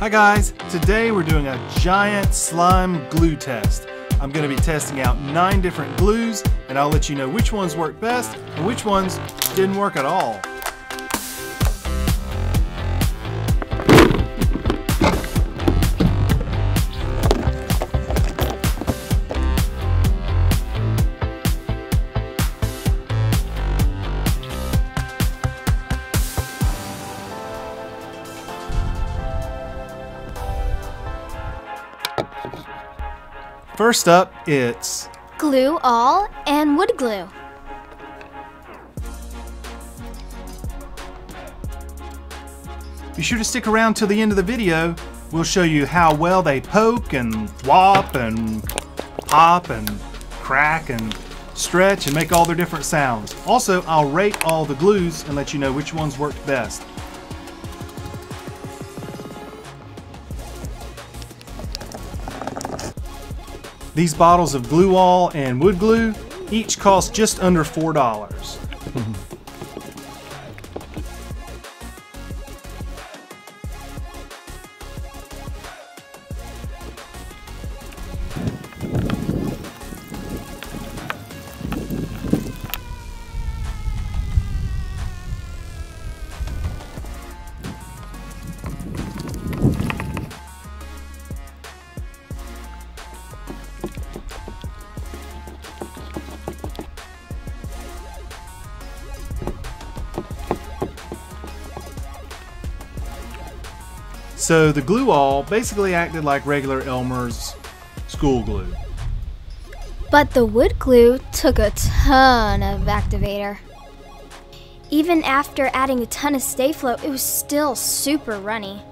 Hi guys, today we're doing a giant slime glue test. I'm going to be testing out nine different glues and I'll let you know which ones work best and which ones didn't work at all. First up, it's glue all and wood glue. Be sure to stick around till the end of the video. We'll show you how well they poke and thwop and pop and crack and stretch and make all their different sounds. Also, I'll rate all the glues and let you know which ones worked best. These bottles of glue all and wood glue each cost just under $4. So the glue all basically acted like regular Elmer's school glue. But the wood glue took a ton of activator. Even after adding a ton of Sta-Flo, it was still super runny.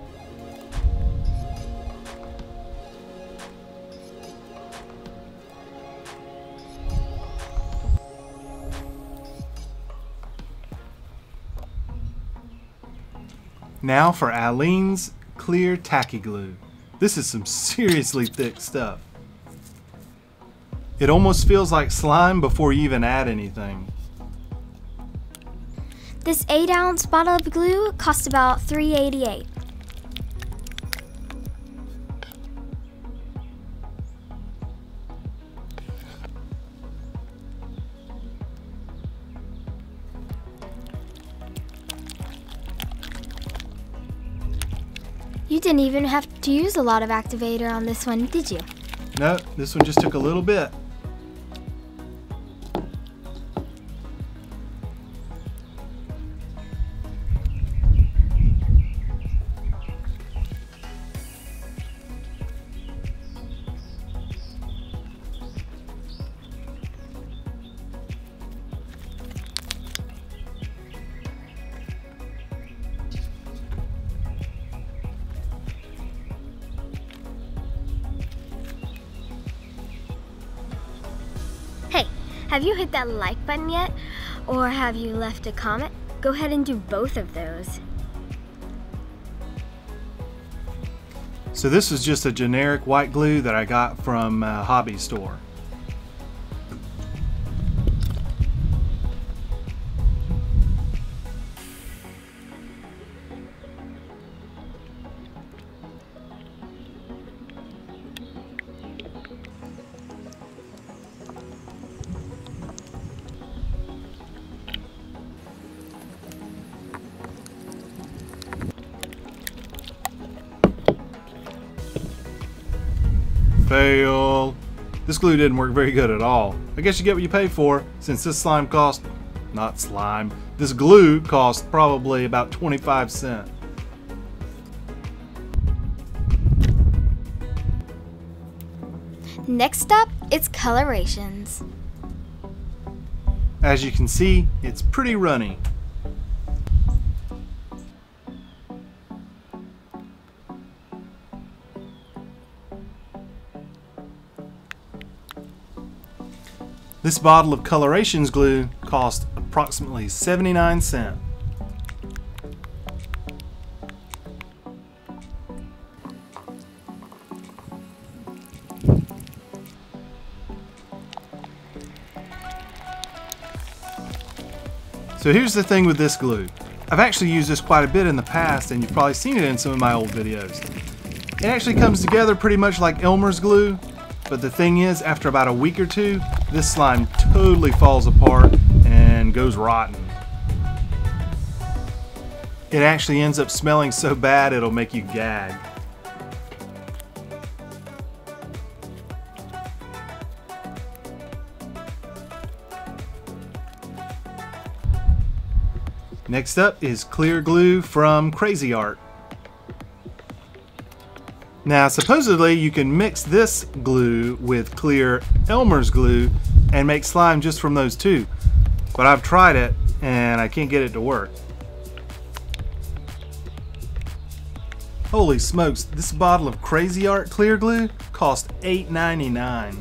Now for Aleene's clear tacky glue. This is some seriously thick stuff. It almost feels like slime before you even add anything. This 8 ounce bottle of glue cost about $3.88. didn't even have to use a lot of activator on this one, did you? No, this one just took a little bit. Have you hit that like button yet? Or have you left a comment? Go ahead and do both of those. So this is just a generic white glue that I got from a hobby store. This glue didn't work very good at all. I guess you get what you pay for, since this slime cost, not slime, this glue cost probably about 25 cents. Next up, it's colorations. As you can see, it's pretty runny. This bottle of Colorations glue cost approximately 79 cents. So here's the thing with this glue. I've actually used this quite a bit in the past and you've probably seen it in some of my old videos. It actually comes together pretty much like Elmer's glue, but the thing is, after about a week or two, this slime totally falls apart and goes rotten. It actually ends up smelling so bad it'll make you gag. Next up is clear glue from Crazy Art. Now supposedly you can mix this glue with clear Elmer's glue and make slime just from those two. But I've tried it and I can't get it to work. Holy smokes, this bottle of Crazy Art clear glue cost $8.99.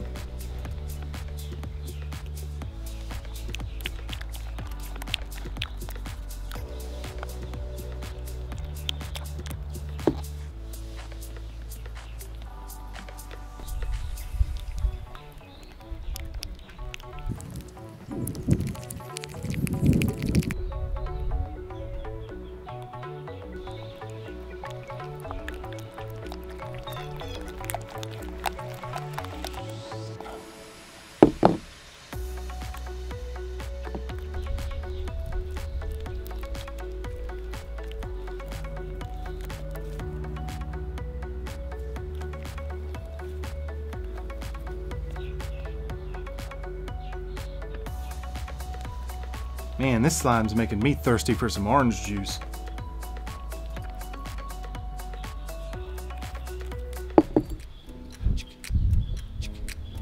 Man, this slime's making me thirsty for some orange juice.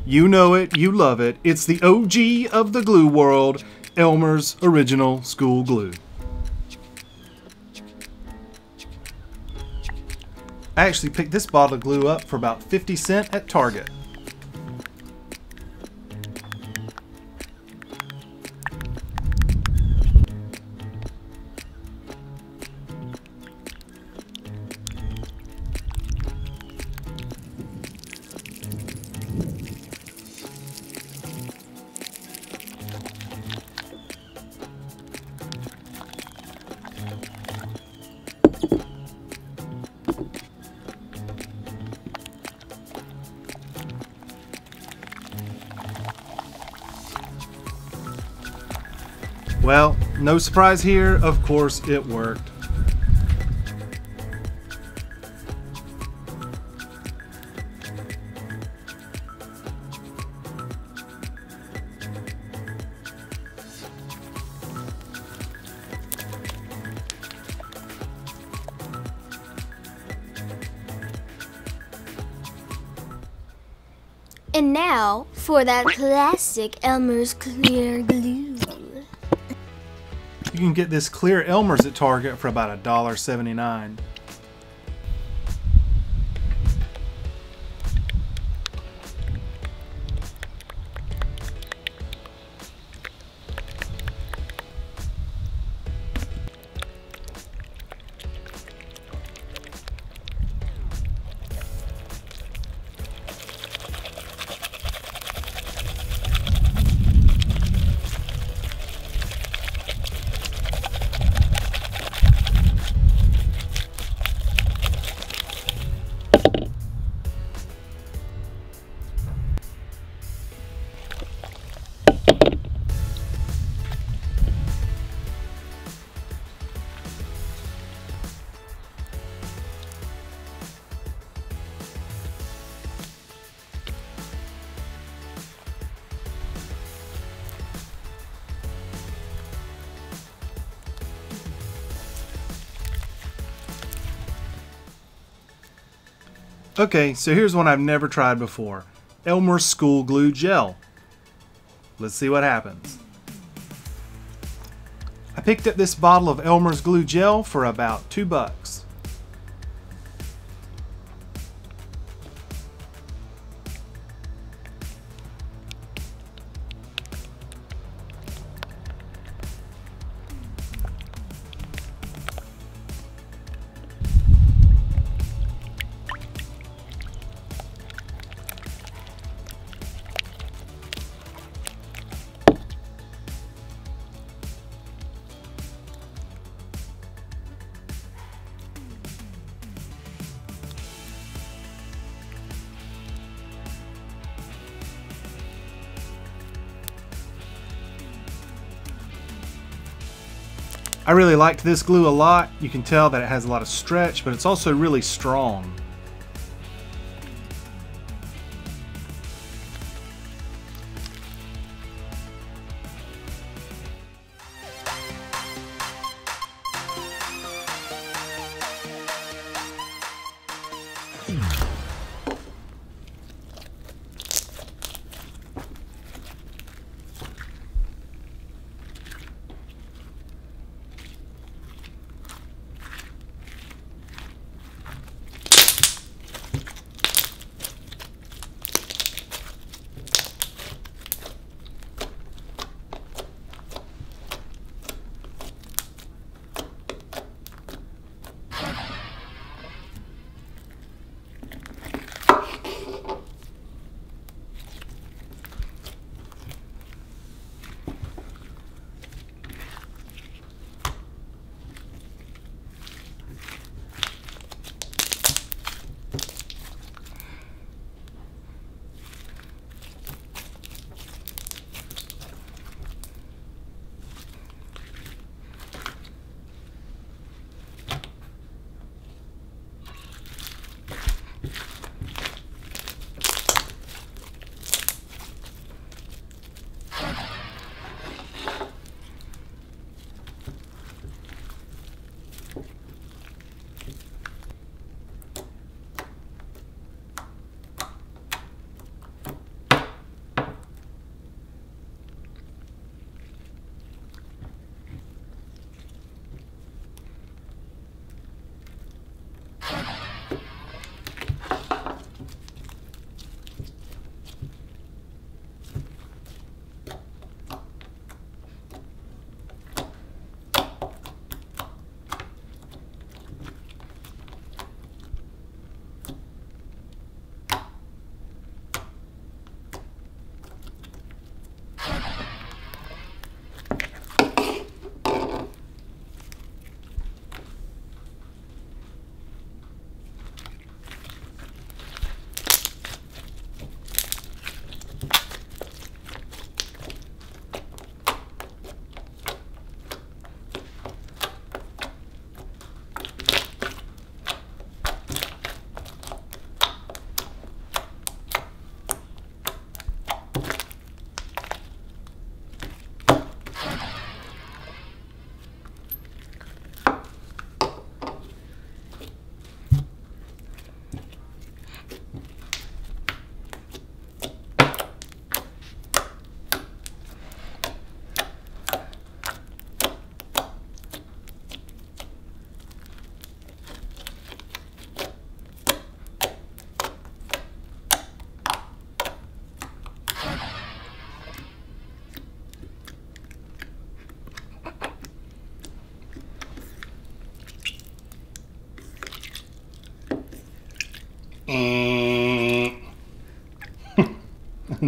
You know it, you love it. It's the OG of the glue world, Elmer's Original School Glue. I actually picked this bottle of glue up for about 50 cent at Target. Well, no surprise here, of course it worked. And now for that classic Elmer's clear glue. You can get this clear Elmer's at Target for about $1.79. Okay, so here's one I've never tried before. Elmer's School Glue Gel. Let's see what happens. I picked up this bottle of Elmer's Glue Gel for about two bucks. I really liked this glue a lot. You can tell that it has a lot of stretch, but it's also really strong.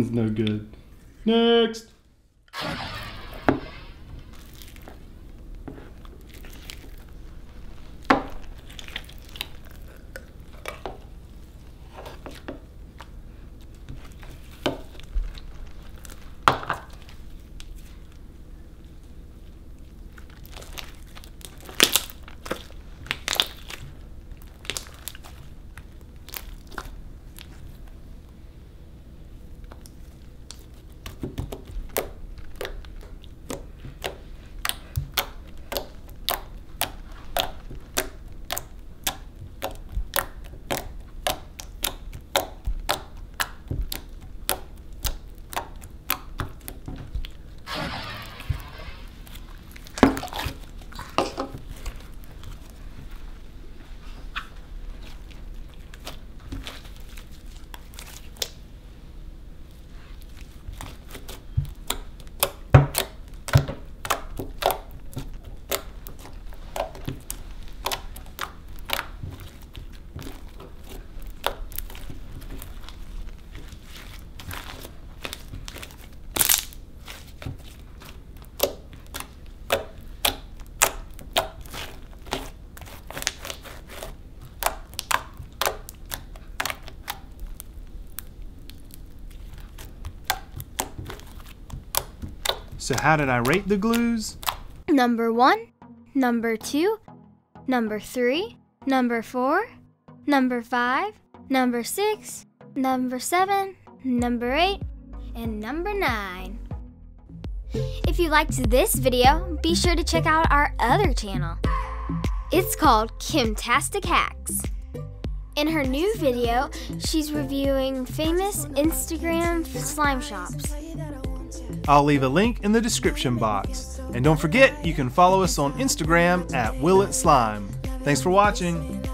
That's no good. Next. So how did I rate the glues? Number one, number 2, number 3, number 4, number 5, number 6, number 7, number 8, and number 9. If you liked this video, be sure to check out our other channel. It's called Kimtastic Hacks. In her new video, she's reviewing famous Instagram slime shops. I'll leave a link in the description box. And don't forget, you can follow us on Instagram at Will It Slime. Thanks for watching.